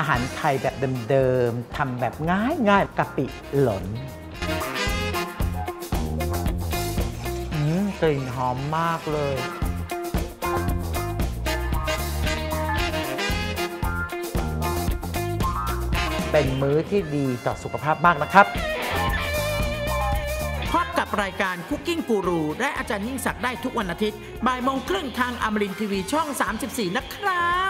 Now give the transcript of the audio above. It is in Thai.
อาหารไทยแบบเดิมๆทำแบบง่ายๆกะปิหล่นอืกลิ่นหอมมากเลย เป็นมื้อที่ดีต่อสุขภาพมากนะครับพบกับรายการคุกกิ้งกูรูและอาจารย์ยิ่งศักดิ์ได้ทุกวันอาทิตย์บ่ายโมงครึ่งทางอมรินทีวีช่อง 34 นะครับ